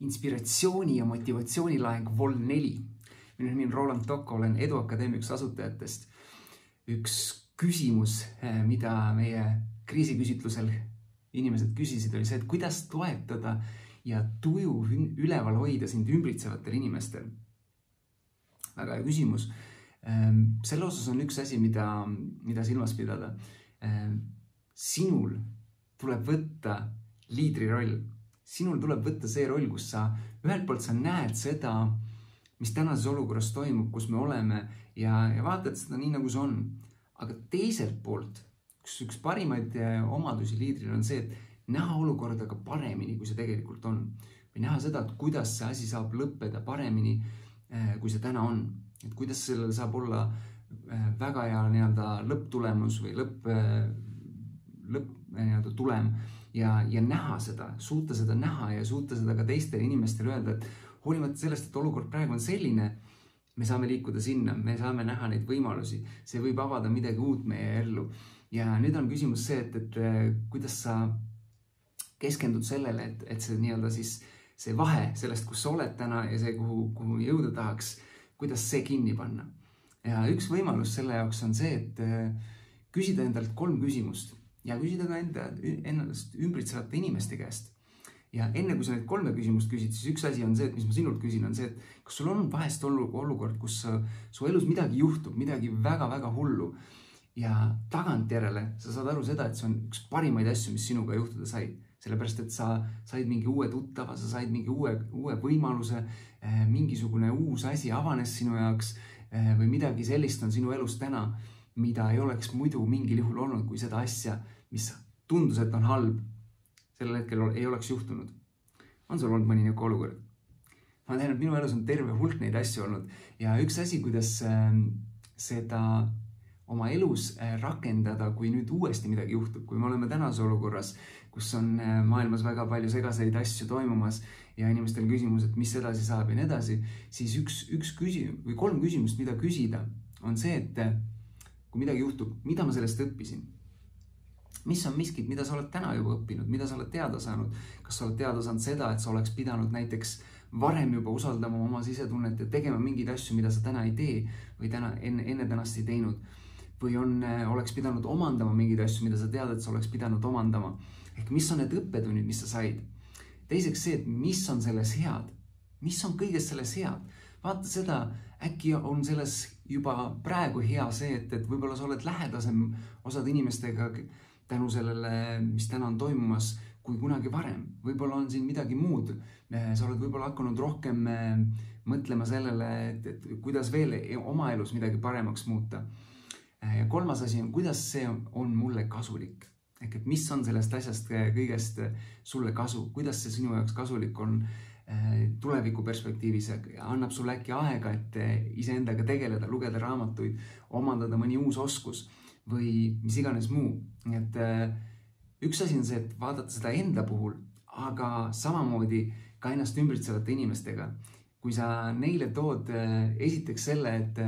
inspiratsiooni ja motivatsioonilaeng Vol neli. minu nimi on Roland Tokko, olen Eduakadeemia üks asutajatest. üks küsimus, eh, mida meie kriisiküsitlusel inimesed küsisid, oli see, et kuidas toetada ja tuju üleval hoida sind ümbritsevatel inimestel. väga hea küsimus. Ehm, selle osas on üks asi, mida, mida silmas pidada. Ehm, sinul tuleb võtta liidri roll sinul tuleb võtta see roll, kus sa ühelt poolt sa näed seda, mis tänases olukorras toimub, kus me oleme ja, ja vaatad seda nii, nagu see on. aga teiselt poolt üks, üks parimaid eh, omadusi liidril on see, et näha olukorda ka paremini, kui see tegelikult on. või näha seda, et kuidas see asi saab lõppeda paremini, eh, kui see täna on. et kuidas sellel saab olla eh, väga hea nii-öelda lõpptulemus või lõpp, lõpp nii-öelda tulem ja, ja näha seda, suuta seda näha ja suuta seda ka teistele inimestele öelda, et hoolimata sellest, et olukord praegu on selline, me saame liikuda sinna, me saame näha neid võimalusi, see võib avada midagi uut meie ellu. ja nüüd on küsimus see, et, et äh, kuidas sa keskendud sellele, et, et see nii-öelda siis see vahe sellest, kus sa oled täna ja see, kuhu, kuhu jõuda tahaks, kuidas see kinni panna. ja üks võimalus selle jaoks on see, et äh, küsida endalt kolm küsimust ja küsida ka enda, ennast ümbritsevate inimeste käest. ja enne kui sa neid kolme küsimust küsid, siis üks asi on see, et mis ma sinult küsin, on see, et kas sul on vahest olnud olukord, kus su elus midagi juhtub, midagi väga-väga hullu ja tagantjärele sa saad aru seda, et see on üks parimaid asju, mis sinuga juhtuda sai, sellepärast et sa said mingi uue tuttava, sa said mingi uue, uue võimaluse, eh, mingisugune uus asi avanes sinu jaoks eh, või midagi sellist on sinu elus täna mida ei oleks muidu mingil juhul olnud, kui seda asja, mis tundus, et on halb, sellel hetkel ei oleks juhtunud. on sul olnud mõni niisugune olukord? ma tean, et minu elus on terve hulk neid asju olnud ja üks asi, kuidas ähm, seda oma elus äh, rakendada, kui nüüd uuesti midagi juhtub, kui me oleme tänases olukorras, kus on äh, maailmas väga palju segaseid asju toimumas ja inimestel küsimus, et mis edasi saab ja nii edasi, siis üks, üks küsimus või kolm küsimust, mida küsida, on see, et kui midagi juhtub, mida ma sellest õppisin? mis on miskid, mida sa oled täna juba õppinud, mida sa oled teada saanud, kas sa oled teada saanud seda, et sa oleks pidanud näiteks varem juba usaldama oma sisetunnet ja tegema mingeid asju, mida sa täna ei tee või täna enne, enne tänast ei teinud. või on, äh, oleks pidanud omandama mingeid asju, mida sa tead, et sa oleks pidanud omandama. ehk mis on need õppetunnid, mis sa said. teiseks see, et mis on selles head, mis on kõiges selles head. Vaata seda, äkki on selles juba praegu hea see, et, et võib-olla sa oled lähedasem osade inimestega tänu sellele, mis täna on toimumas, kui kunagi varem. võib-olla on siin midagi muud. sa oled võib-olla hakanud rohkem eh, mõtlema sellele, et, et kuidas veel oma elus midagi paremaks muuta. Eh, ja kolmas asi on, kuidas see on, mulle kasulik ehk et mis on sellest asjast kõigest sulle kasu, kuidas see sinu jaoks kasulik on tuleviku perspektiivis annab sulle äkki aega, et äh, iseendaga tegeleda, lugeda raamatuid, omandada mõni uus oskus või mis iganes muu. et äh, üks asi on see, et vaadata seda enda puhul, aga samamoodi ka ennast ümbritsevate inimestega. kui sa neile tood esiteks selle, et,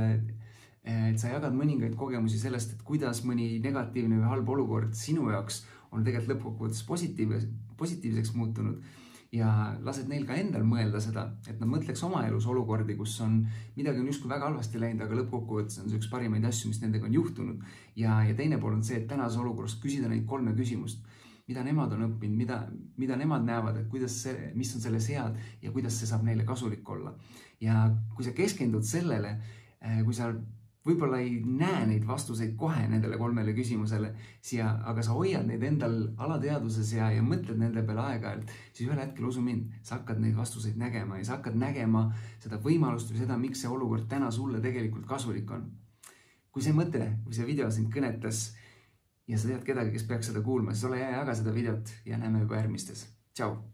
et sa jagad mõningaid kogemusi sellest, et kuidas mõni negatiivne või halb olukord sinu jaoks on tegelikult lõppkokkuvõttes positiivne, positiivseks muutunud ja lased neil ka endal mõelda seda, et nad mõtleks oma elus olukordi, kus on midagi on justkui väga halvasti läinud, aga lõppkokkuvõttes on see üks parimaid asju, mis nendega on juhtunud. ja, ja teine pool on see, et tänases olukorras küsida neid kolme küsimust, mida nemad on õppinud, mida, mida nemad näevad, et kuidas see, mis on selles head ja kuidas see saab neile kasulik olla. ja kui sa keskendud sellele, eh, kui sa võib-olla ei näe neid vastuseid kohe nendele kolmele küsimusele siia, aga sa hoiad neid endal alateadvuses ja, ja mõtled nende peale aeg-ajalt, siis ühel hetkel usu mind, sa hakkad neid vastuseid nägema ja sa hakkad nägema seda võimalust või seda, miks see olukord täna sulle tegelikult kasulik on. kui see mõte või see video sind kõnetas ja sa tead kedagi, kes peaks seda kuulma, siis ole hea, jaga seda videot ja näeme juba järgmistes. tšau